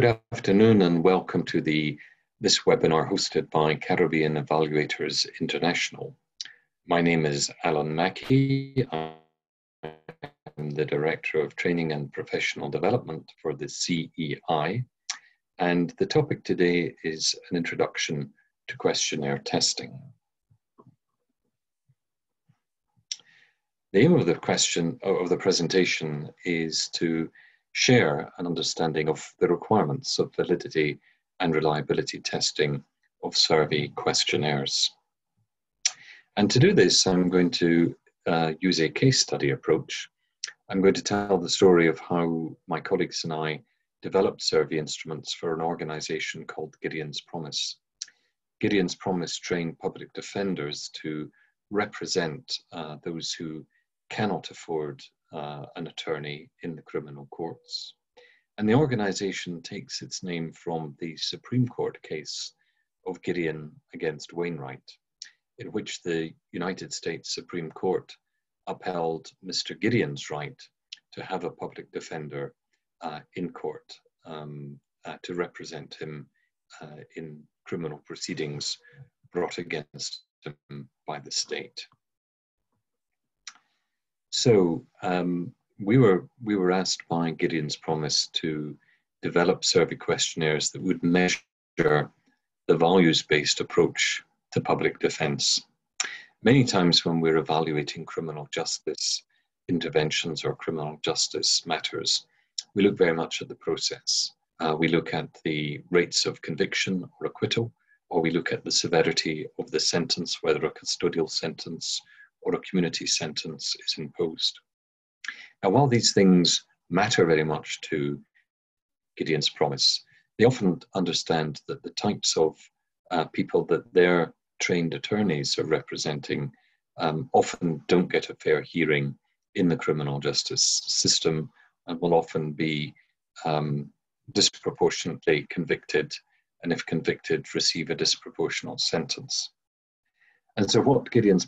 Good afternoon and welcome to the this webinar hosted by Caribbean Evaluators International. My name is Alan Mackie. I'm the Director of Training and Professional Development for the CEI. And the topic today is an introduction to questionnaire testing. The aim of the question of the presentation is to share an understanding of the requirements of validity and reliability testing of survey questionnaires. And to do this, I'm going to uh, use a case study approach. I'm going to tell the story of how my colleagues and I developed survey instruments for an organization called Gideon's Promise. Gideon's Promise trained public defenders to represent uh, those who cannot afford uh, an attorney in the criminal courts. And the organization takes its name from the Supreme Court case of Gideon against Wainwright, in which the United States Supreme Court upheld Mr. Gideon's right to have a public defender uh, in court um, uh, to represent him uh, in criminal proceedings brought against him by the state. So um, we were we were asked by Gideon's Promise to develop survey questionnaires that would measure the values-based approach to public defence. Many times when we're evaluating criminal justice interventions or criminal justice matters, we look very much at the process. Uh, we look at the rates of conviction or acquittal, or we look at the severity of the sentence, whether a custodial sentence or a community sentence is imposed. Now, while these things matter very much to Gideon's promise, they often understand that the types of uh, people that their trained attorneys are representing um, often don't get a fair hearing in the criminal justice system and will often be um, disproportionately convicted, and if convicted, receive a disproportionate sentence. And so, what Gideon's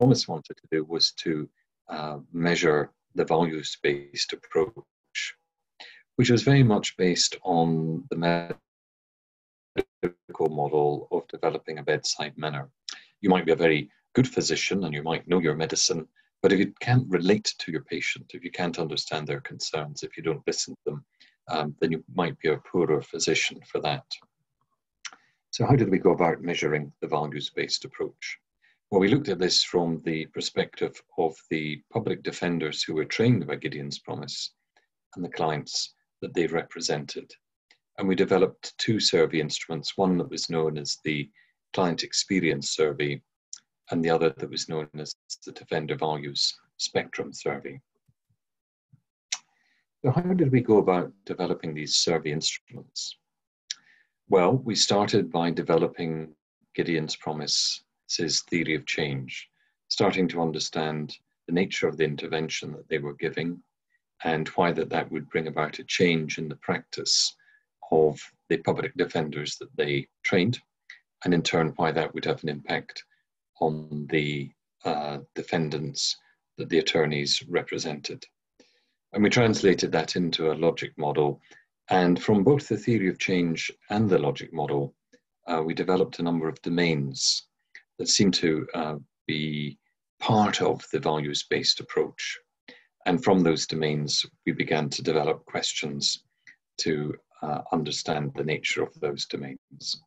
Promise wanted to do was to uh, measure the values based approach, which was very much based on the medical model of developing a bedside manner. You might be a very good physician and you might know your medicine, but if you can't relate to your patient, if you can't understand their concerns, if you don't listen to them, um, then you might be a poorer physician for that. So, how did we go about measuring the values based approach? Well, we looked at this from the perspective of the public defenders who were trained by Gideon's Promise and the clients that they represented. And we developed two survey instruments one that was known as the Client Experience Survey, and the other that was known as the Defender Values Spectrum Survey. So, how did we go about developing these survey instruments? Well, we started by developing Gideon's Promise's theory of change, starting to understand the nature of the intervention that they were giving and why that, that would bring about a change in the practice of the public defenders that they trained, and in turn, why that would have an impact on the uh, defendants that the attorneys represented. And we translated that into a logic model. And from both the theory of change and the logic model, uh, we developed a number of domains that seem to uh, be part of the values based approach. And from those domains, we began to develop questions to uh, understand the nature of those domains.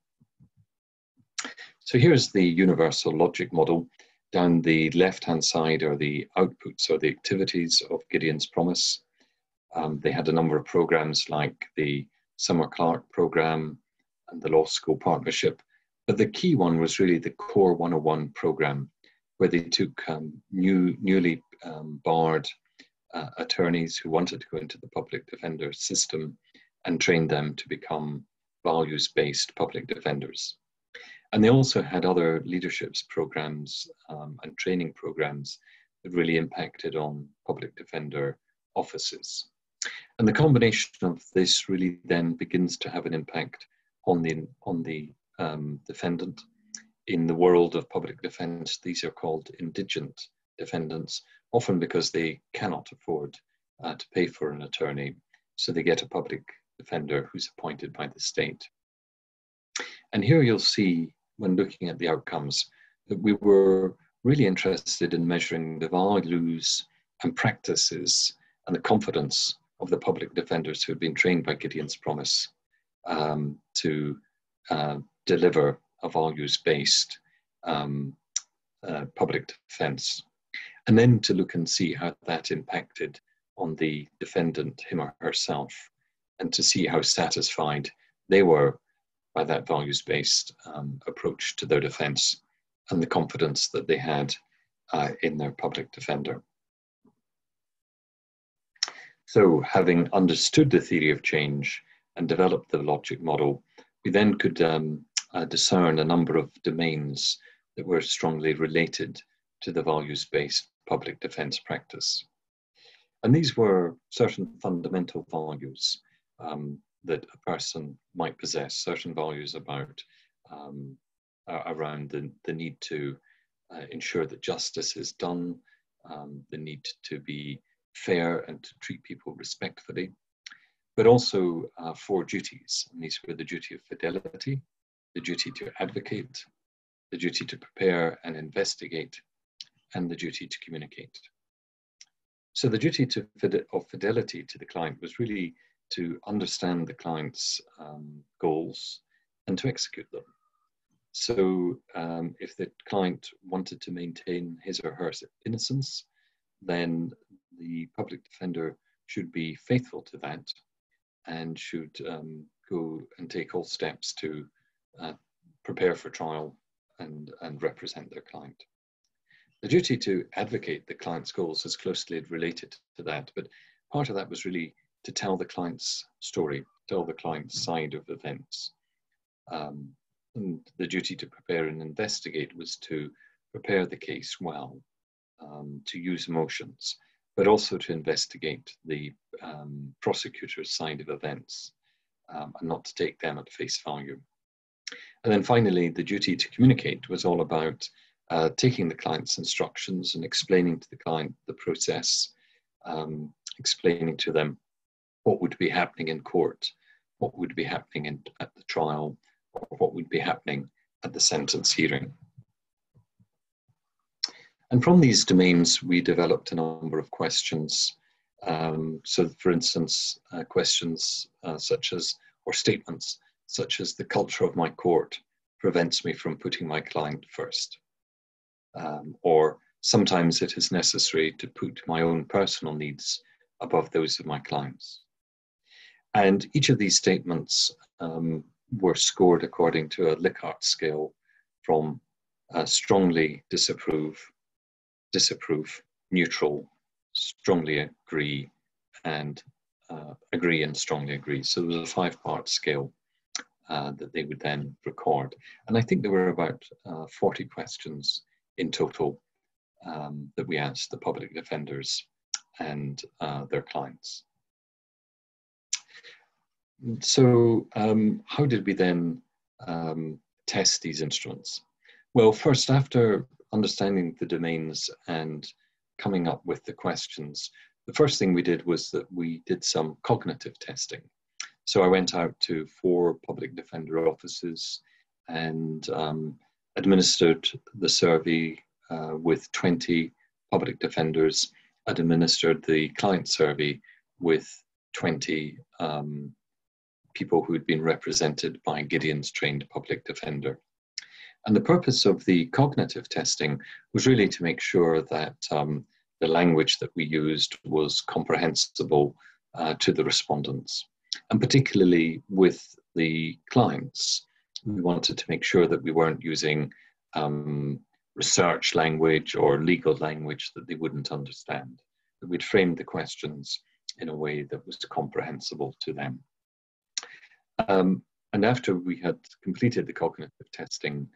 So here's the universal logic model. Down the left-hand side are the outputs or the activities of Gideon's Promise. Um, they had a number of programs like the Summer Clerk program and the Law School Partnership. But the key one was really the Core 101 program, where they took um, new, newly um, barred uh, attorneys who wanted to go into the public defender system and trained them to become values-based public defenders. And they also had other leaderships programs um, and training programs that really impacted on public defender offices. And the combination of this really then begins to have an impact on the, on the um, defendant. In the world of public defense, these are called indigent defendants, often because they cannot afford uh, to pay for an attorney. So they get a public defender who's appointed by the state. And here you'll see, when looking at the outcomes, that we were really interested in measuring the values and practices and the confidence of the public defenders who had been trained by Gideon's Promise um, to uh, deliver a values based um, uh, public defense. And then to look and see how that impacted on the defendant, him or herself, and to see how satisfied they were by that values based um, approach to their defense and the confidence that they had uh, in their public defender. So, having understood the theory of change and developed the logic model, we then could um, uh, discern a number of domains that were strongly related to the values based public defense practice. And these were certain fundamental values um, that a person might possess, certain values about um, around the, the need to uh, ensure that justice is done, um, the need to be fair and to treat people respectfully, but also uh, four duties. And these were the duty of fidelity, the duty to advocate, the duty to prepare and investigate, and the duty to communicate. So the duty to, of fidelity to the client was really to understand the client's um, goals and to execute them. So um, if the client wanted to maintain his or her innocence, then the public defender should be faithful to that and should um, go and take all steps to uh, prepare for trial and, and represent their client. The duty to advocate the client's goals is closely related to that, but part of that was really to tell the client's story, tell the client's side of events. Um, and the duty to prepare and investigate was to prepare the case well, um, to use emotions, but also to investigate the um, prosecutor's side of events um, and not to take them at face value. And then finally, the duty to communicate was all about uh, taking the client's instructions and explaining to the client the process, um, explaining to them what would be happening in court, what would be happening in, at the trial, or what would be happening at the sentence hearing. And from these domains, we developed a number of questions. Um, so, for instance, uh, questions uh, such as, or statements such as the culture of my court prevents me from putting my client first. Um, or sometimes it is necessary to put my own personal needs above those of my clients. And each of these statements um, were scored according to a Likert scale from uh, strongly disapprove, disapprove, neutral, strongly agree, and uh, agree and strongly agree. So there was a five part scale uh, that they would then record. And I think there were about uh, 40 questions in total um, that we asked the public defenders and uh, their clients. So, um, how did we then um, test these instruments? Well, first, after understanding the domains and coming up with the questions, the first thing we did was that we did some cognitive testing. So I went out to four public defender offices and um, administered the survey uh, with 20 public defenders, i administered the client survey with 20 um, people who'd been represented by Gideon's trained public defender. And the purpose of the cognitive testing was really to make sure that um, the language that we used was comprehensible uh, to the respondents and particularly with the clients, we wanted to make sure that we weren't using um, research language or legal language that they wouldn't understand. That we'd framed the questions in a way that was comprehensible to them. Um, and after we had completed the cognitive testing,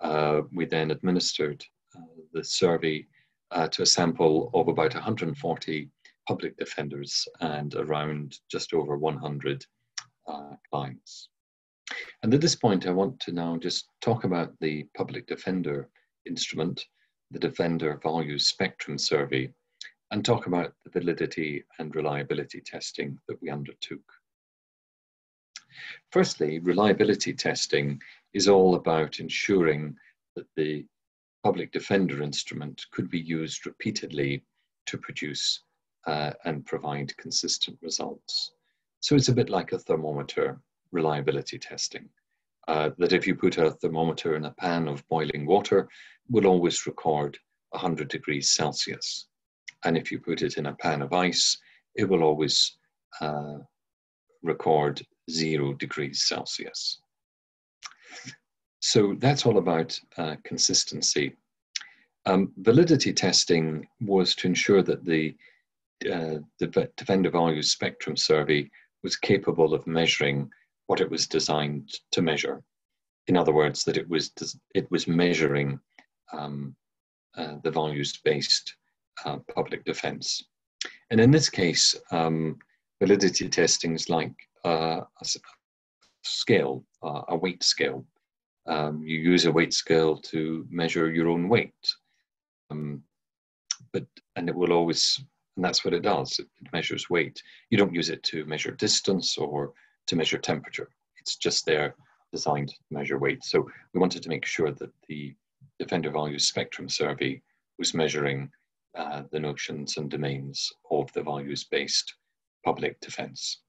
uh, we then administered uh, the survey uh, to a sample of about 140 public defenders and around just over 100 uh, clients. And at this point, I want to now just talk about the public defender instrument, the Defender Values Spectrum Survey, and talk about the validity and reliability testing that we undertook. Firstly, reliability testing is all about ensuring that the public defender instrument could be used repeatedly to produce uh, and provide consistent results. So it's a bit like a thermometer reliability testing. Uh, that if you put a thermometer in a pan of boiling water, it will always record 100 degrees Celsius. And if you put it in a pan of ice, it will always uh, record zero degrees Celsius. So that's all about uh, consistency. Um, validity testing was to ensure that the, uh, the Defender Values Spectrum Survey was capable of measuring what it was designed to measure. In other words, that it was, it was measuring um, uh, the values-based uh, public defense. And in this case, um, validity testing is like uh, a scale, uh, a weight scale. Um, you use a weight scale to measure your own weight. Um, but and it will always, and that's what it does. It, measures weight. You don't use it to measure distance or to measure temperature. It's just there designed to measure weight. So we wanted to make sure that the Defender Values Spectrum Survey was measuring uh, the notions and domains of the values-based public defense.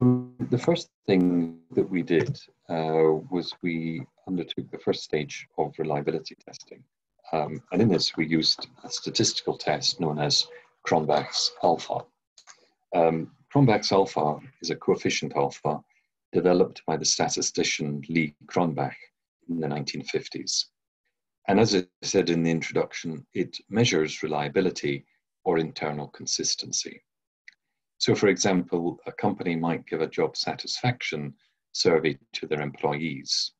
The first thing that we did uh, was we undertook the first stage of reliability testing. Um, and in this, we used a statistical test known as Cronbach's alpha. Um, Cronbach's alpha is a coefficient alpha developed by the statistician Lee Cronbach in the 1950s. And as I said in the introduction, it measures reliability or internal consistency. So, for example, a company might give a job satisfaction survey to their employees.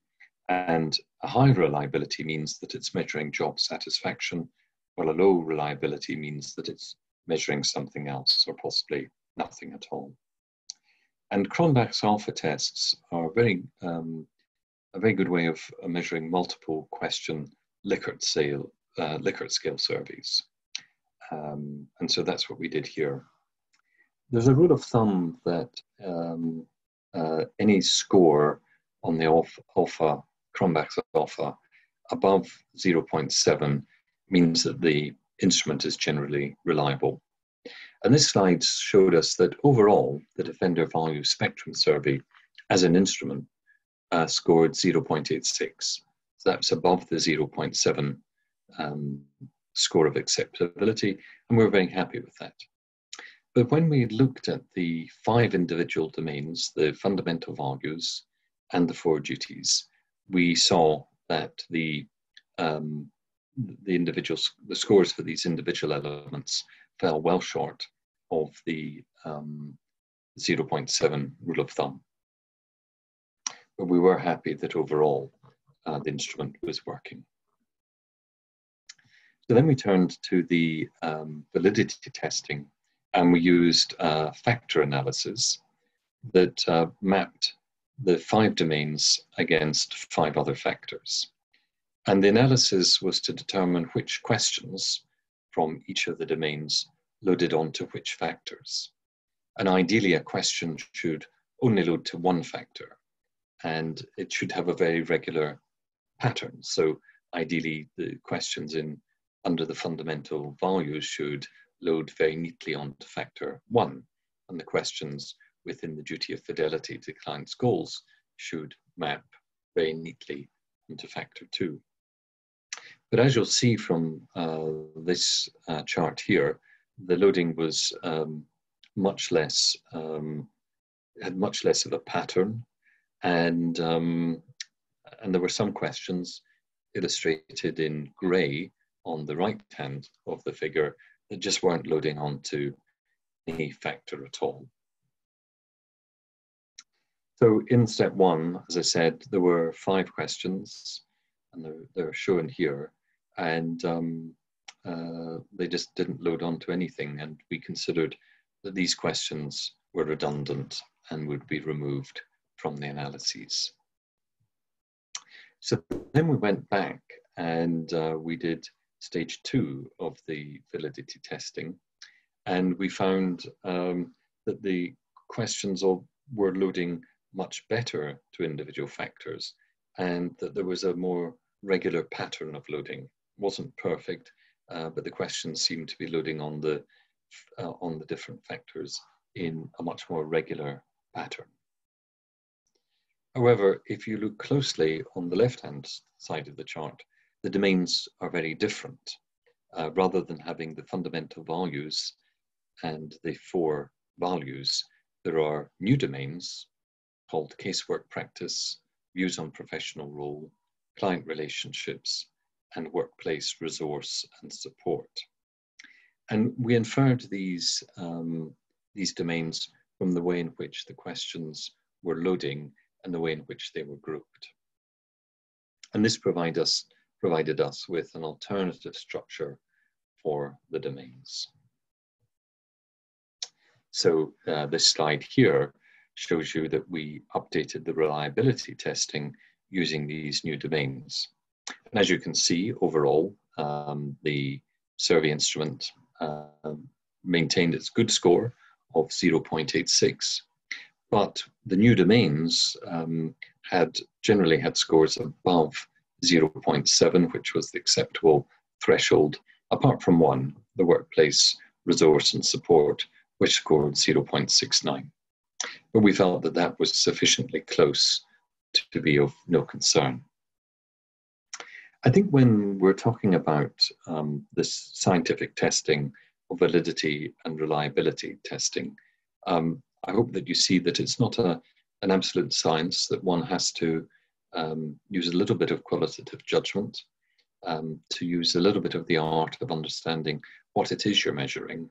And a high reliability means that it's measuring job satisfaction, while a low reliability means that it's measuring something else or possibly nothing at all. And Cronbach's alpha tests are very, um, a very good way of measuring multiple question Likert scale, uh, Likert scale surveys. Um, and so that's what we did here. There's a rule of thumb that um, uh, any score on the alpha Cronbach's alpha above 0.7 means that the instrument is generally reliable. And this slide showed us that overall, the Defender Value Spectrum Survey as an instrument uh, scored 0.86 So that's above the 0.7 um, score of acceptability, and we're very happy with that. But when we looked at the five individual domains, the fundamental values and the four duties, we saw that the um, the individual the scores for these individual elements fell well short of the um, 0.7 rule of thumb. But we were happy that overall uh, the instrument was working. So then we turned to the um, validity testing and we used uh, factor analysis that uh, mapped the five domains against five other factors. And the analysis was to determine which questions from each of the domains loaded onto which factors. And ideally, a question should only load to one factor, and it should have a very regular pattern. So ideally, the questions in under the fundamental values should load very neatly onto factor one, and the questions within the duty of fidelity to client's goals should map very neatly into factor two. But as you'll see from uh, this uh, chart here, the loading was um, much less, um, had much less of a pattern, and um, and there were some questions illustrated in grey on the right hand of the figure that just weren't loading onto any factor at all. So in step one, as I said, there were five questions and they're, they're shown here and um, uh, they just didn't load onto anything and we considered that these questions were redundant and would be removed from the analyses. So then we went back and uh, we did stage two of the validity testing. And we found um, that the questions all were loading much better to individual factors and that there was a more regular pattern of loading. It wasn't perfect, uh, but the questions seemed to be loading on the, uh, on the different factors in a much more regular pattern. However, if you look closely on the left-hand side of the chart, the domains are very different. Uh, rather than having the fundamental values and the four values, there are new domains called casework practice, views on professional role, client relationships, and workplace resource and support. And we inferred these, um, these domains from the way in which the questions were loading and the way in which they were grouped. And this provide us, provided us with an alternative structure for the domains. So uh, this slide here shows you that we updated the reliability testing using these new domains. And as you can see, overall, um, the survey instrument uh, maintained its good score of 0.86, but the new domains um, had generally had scores above 0.7, which was the acceptable threshold, apart from one, the workplace resource and support, which scored 0.69. But we felt that that was sufficiently close to be of no concern. I think when we're talking about um, this scientific testing validity and reliability testing, um, I hope that you see that it's not a, an absolute science, that one has to um, use a little bit of qualitative judgment, um, to use a little bit of the art of understanding what it is you're measuring,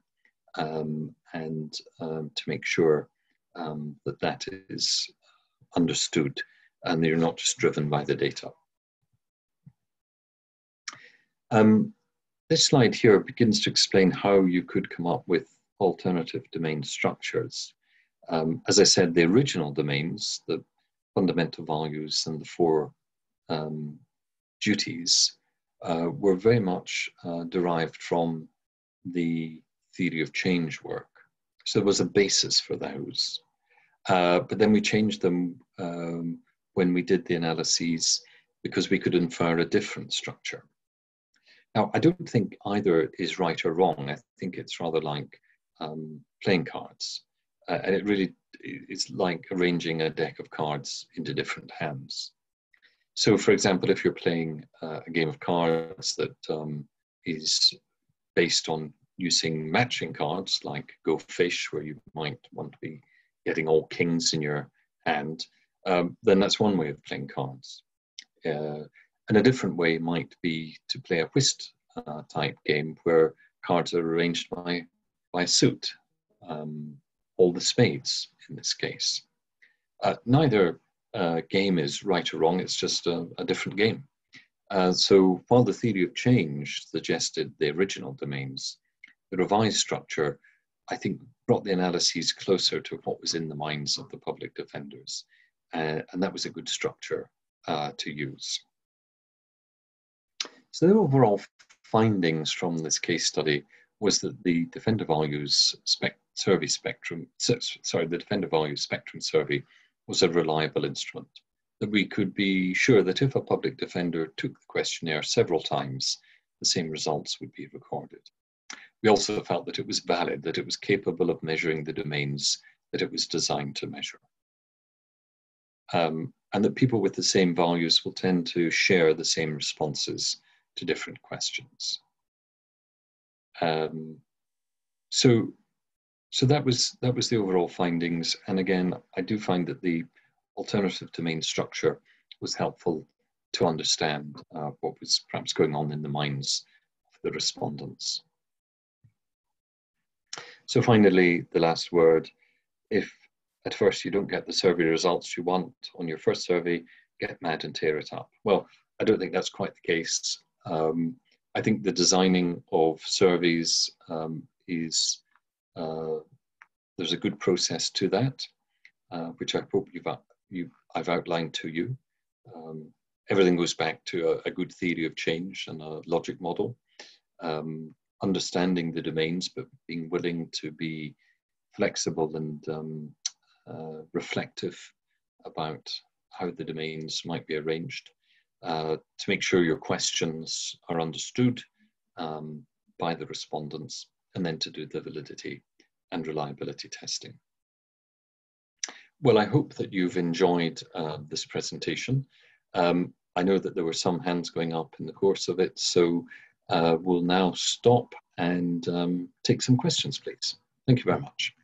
um, and um, to make sure that that is understood and you're not just driven by the data. Um, this slide here begins to explain how you could come up with alternative domain structures. Um, as I said, the original domains, the fundamental values and the four um, duties uh, were very much uh, derived from the theory of change work. So there was a basis for those. Uh, but then we changed them um, when we did the analyses because we could infer a different structure. Now, I don't think either is right or wrong. I think it's rather like um, playing cards. Uh, and it really is like arranging a deck of cards into different hands. So, for example, if you're playing uh, a game of cards that um, is based on using matching cards like Go Fish, where you might want to be getting all kings in your hand, um, then that's one way of playing cards. Uh, and a different way might be to play a whist uh, type game where cards are arranged by, by suit, um, all the spades in this case. Uh, neither uh, game is right or wrong, it's just a, a different game. Uh, so while the theory of change suggested the original domains, the revised structure, I think, brought the analyses closer to what was in the minds of the public defenders uh, and that was a good structure uh, to use. So the overall findings from this case study was that the defender values spec survey spectrum, sorry, the defender values spectrum survey was a reliable instrument. That we could be sure that if a public defender took the questionnaire several times, the same results would be recorded. We also felt that it was valid, that it was capable of measuring the domains that it was designed to measure um, and that people with the same values will tend to share the same responses to different questions. Um, so, so that was that was the overall findings. And again, I do find that the alternative domain structure was helpful to understand uh, what was perhaps going on in the minds of the respondents. So finally, the last word, if at first you don't get the survey results you want on your first survey, get mad and tear it up. Well, I don't think that's quite the case. Um, I think the designing of surveys um, is, uh, there's a good process to that, uh, which I hope you've, you, I've outlined to you. Um, everything goes back to a, a, good theory of change and a logic model. Um, understanding the domains, but being willing to be flexible and um, uh, reflective about how the domains might be arranged uh, to make sure your questions are understood um, by the respondents and then to do the validity and reliability testing. Well, I hope that you've enjoyed uh, this presentation. Um, I know that there were some hands going up in the course of it, so uh, we'll now stop and um, take some questions, please. Thank you very much.